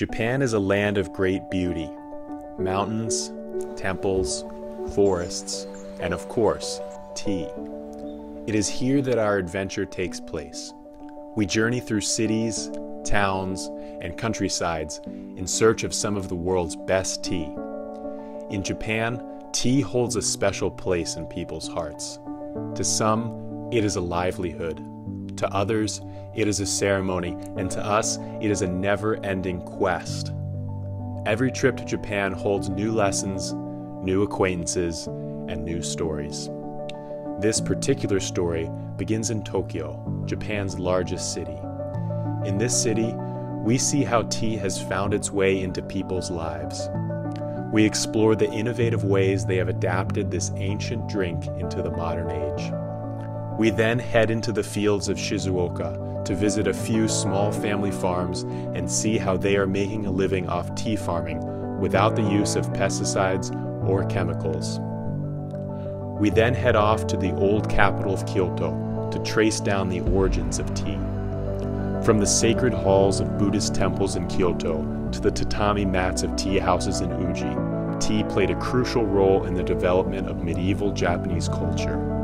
Japan is a land of great beauty mountains, temples, forests, and of course, tea. It is here that our adventure takes place. We journey through cities, towns, and countrysides in search of some of the world's best tea. In Japan, tea holds a special place in people's hearts. To some, it is a livelihood. To others, it is a ceremony, and to us, it is a never ending quest. Every trip to Japan holds new lessons, new acquaintances, and new stories. This particular story begins in Tokyo, Japan's largest city. In this city, we see how tea has found its way into people's lives. We explore the innovative ways they have adapted this ancient drink into the modern age. We then head into the fields of Shizuoka to visit a few small family farms and see how they are making a living off tea farming without the use of pesticides or chemicals. We then head off to the old capital of Kyoto to trace down the origins of tea. From the sacred halls of Buddhist temples in Kyoto to the tatami mats of tea houses in Uji, tea played a crucial role in the development of medieval Japanese culture.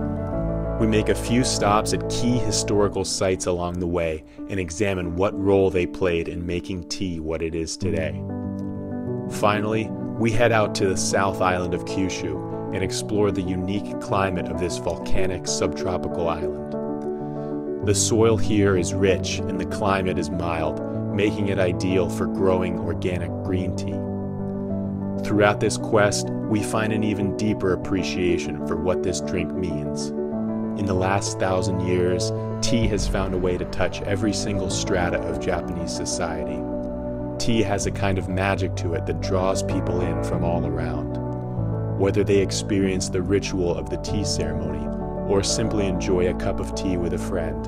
We make a few stops at key historical sites along the way and examine what role they played in making tea what it is today. Finally, we head out to the south island of Kyushu and explore the unique climate of this volcanic subtropical island. The soil here is rich and the climate is mild, making it ideal for growing organic green tea. Throughout this quest, we find an even deeper appreciation for what this drink means. In the last thousand years, tea has found a way to touch every single strata of Japanese society. Tea has a kind of magic to it that draws people in from all around. Whether they experience the ritual of the tea ceremony or simply enjoy a cup of tea with a friend,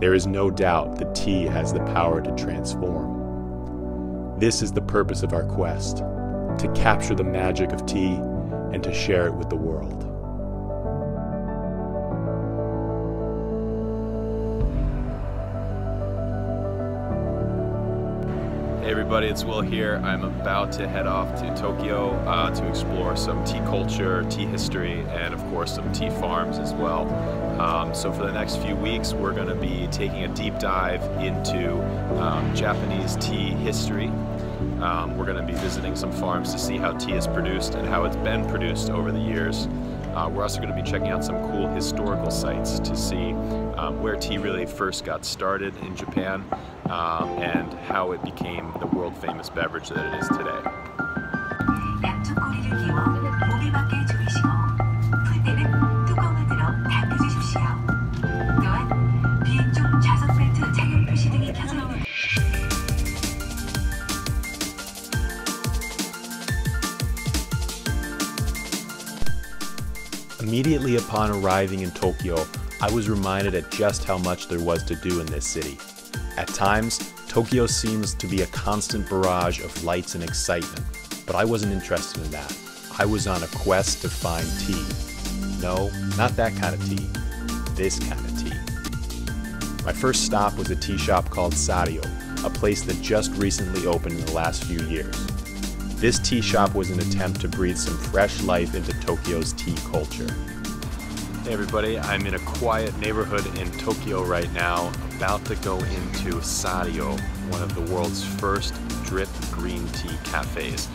there is no doubt that tea has the power to transform. This is the purpose of our quest to capture the magic of tea and to share it with the world. Everybody, it's Will here. I'm about to head off to Tokyo uh, to explore some tea culture, tea history, and of course some tea farms as well. Um, so for the next few weeks, we're going to be taking a deep dive into um, Japanese tea history. Um, we're going to be visiting some farms to see how tea is produced and how it's been produced over the years. Uh, we're also going to be checking out some cool historical sites to see um, where tea really first got started in Japan um, and how it became the world famous beverage that it is today. Immediately upon arriving in Tokyo, I was reminded at just how much there was to do in this city. At times, Tokyo seems to be a constant barrage of lights and excitement, but I wasn't interested in that. I was on a quest to find tea. No, not that kind of tea. This kind of tea. My first stop was a tea shop called Sario, a place that just recently opened in the last few years. This tea shop was an attempt to breathe some fresh life into Tokyo's tea culture. Hey everybody, I'm in a quiet neighborhood in Tokyo right now, about to go into Sadio, one of the world's first drip green tea cafes.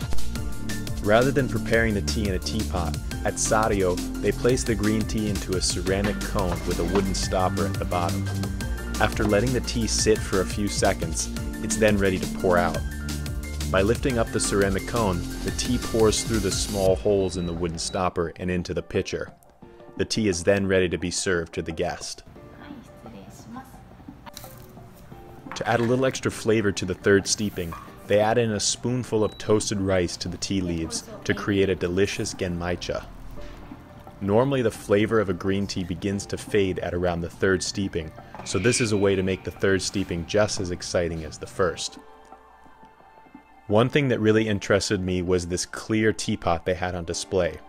Rather than preparing the tea in a teapot, at Sadio, they place the green tea into a ceramic cone with a wooden stopper at the bottom. After letting the tea sit for a few seconds, it's then ready to pour out. By lifting up the ceramic cone, the tea pours through the small holes in the wooden stopper and into the pitcher. The tea is then ready to be served to the guest. To add a little extra flavor to the third steeping, they add in a spoonful of toasted rice to the tea leaves to create a delicious genmaicha. Normally, the flavor of a green tea begins to fade at around the third steeping, so this is a way to make the third steeping just as exciting as the first. One thing that really interested me was this clear teapot they had on display.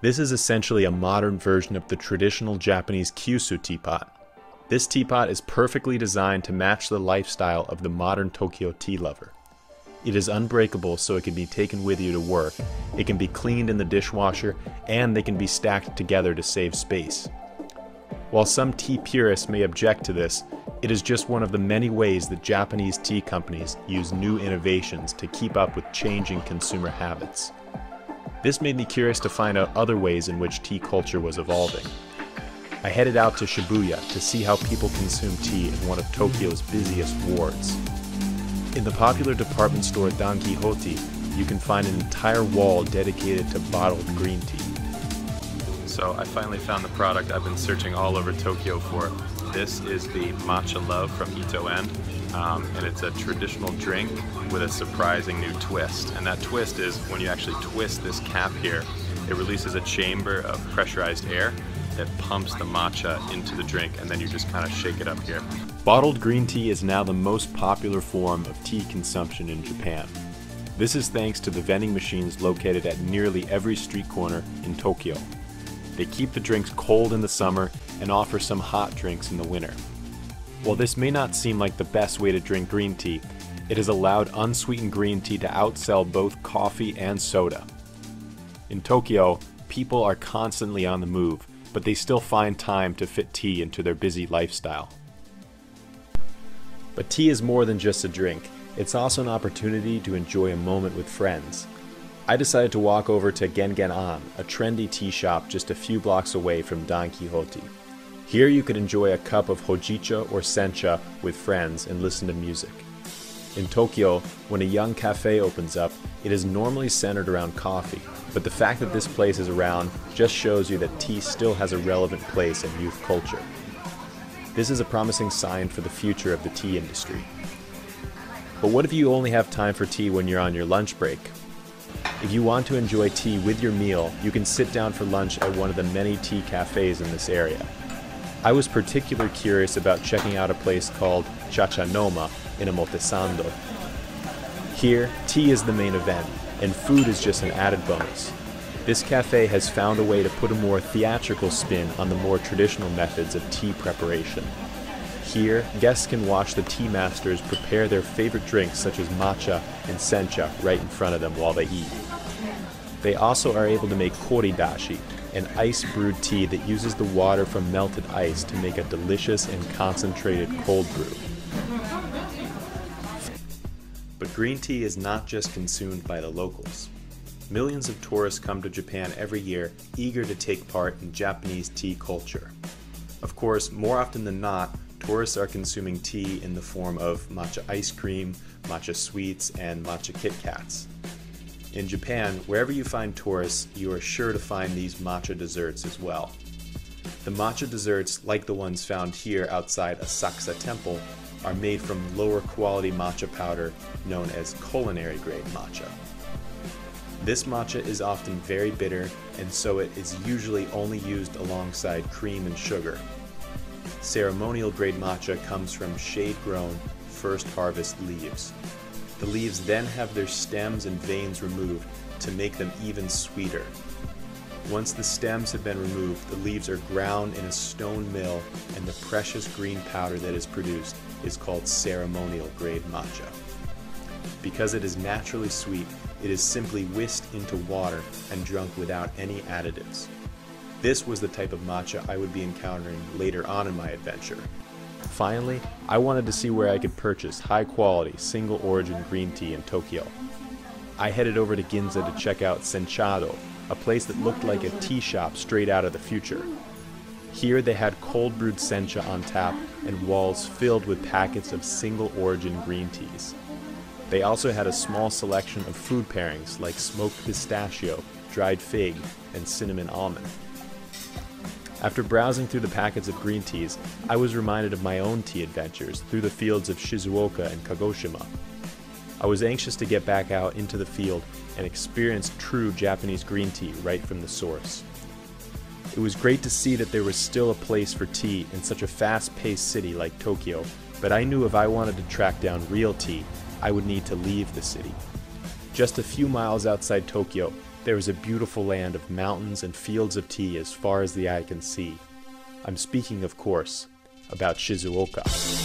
This is essentially a modern version of the traditional Japanese Kyusu teapot. This teapot is perfectly designed to match the lifestyle of the modern Tokyo tea lover. It is unbreakable so it can be taken with you to work, it can be cleaned in the dishwasher, and they can be stacked together to save space. While some tea purists may object to this, it is just one of the many ways that Japanese tea companies use new innovations to keep up with changing consumer habits. This made me curious to find out other ways in which tea culture was evolving. I headed out to Shibuya to see how people consume tea in one of Tokyo's busiest wards. In the popular department store Don Quixote, you can find an entire wall dedicated to bottled green tea. So I finally found the product I've been searching all over Tokyo for. This is the Matcha Love from Ito En, um, and it's a traditional drink with a surprising new twist. And that twist is when you actually twist this cap here, it releases a chamber of pressurized air that pumps the matcha into the drink, and then you just kind of shake it up here. Bottled green tea is now the most popular form of tea consumption in Japan. This is thanks to the vending machines located at nearly every street corner in Tokyo. They keep the drinks cold in the summer and offer some hot drinks in the winter. While this may not seem like the best way to drink green tea, it has allowed unsweetened green tea to outsell both coffee and soda. In Tokyo, people are constantly on the move, but they still find time to fit tea into their busy lifestyle. But tea is more than just a drink, it's also an opportunity to enjoy a moment with friends. I decided to walk over to Gengen An, a trendy tea shop just a few blocks away from Don Quixote. Here you could enjoy a cup of hojicha or sencha with friends and listen to music. In Tokyo, when a young cafe opens up, it is normally centered around coffee, but the fact that this place is around just shows you that tea still has a relevant place in youth culture. This is a promising sign for the future of the tea industry. But what if you only have time for tea when you're on your lunch break? If you want to enjoy tea with your meal, you can sit down for lunch at one of the many tea cafes in this area. I was particularly curious about checking out a place called Chachanoma in Omotesando. Here, tea is the main event, and food is just an added bonus. This cafe has found a way to put a more theatrical spin on the more traditional methods of tea preparation. Here, guests can watch the tea masters prepare their favorite drinks such as matcha and sencha right in front of them while they eat. They also are able to make koridashi, an ice brewed tea that uses the water from melted ice to make a delicious and concentrated cold brew. But green tea is not just consumed by the locals. Millions of tourists come to Japan every year eager to take part in Japanese tea culture. Of course, more often than not, tourists are consuming tea in the form of matcha ice cream, matcha sweets, and matcha Kit Kats. In Japan, wherever you find tourists, you are sure to find these matcha desserts as well. The matcha desserts, like the ones found here outside Asakusa Temple, are made from lower quality matcha powder known as culinary grade matcha. This matcha is often very bitter, and so it is usually only used alongside cream and sugar. Ceremonial grade matcha comes from shade grown, first harvest leaves. The leaves then have their stems and veins removed to make them even sweeter. Once the stems have been removed, the leaves are ground in a stone mill, and the precious green powder that is produced is called ceremonial grade matcha. Because it is naturally sweet, it is simply whisked into water and drunk without any additives. This was the type of matcha I would be encountering later on in my adventure. Finally, I wanted to see where I could purchase high quality, single origin green tea in Tokyo. I headed over to Ginza to check out Senchado, a place that looked like a tea shop straight out of the future. Here they had cold brewed sencha on tap and walls filled with packets of single origin green teas. They also had a small selection of food pairings like smoked pistachio, dried fig, and cinnamon almond. After browsing through the packets of green teas, I was reminded of my own tea adventures through the fields of Shizuoka and Kagoshima. I was anxious to get back out into the field and experience true Japanese green tea right from the source. It was great to see that there was still a place for tea in such a fast paced city like Tokyo, but I knew if I wanted to track down real tea, I would need to leave the city. Just a few miles outside Tokyo, there is a beautiful land of mountains and fields of tea as far as the eye can see. I'm speaking, of course, about Shizuoka.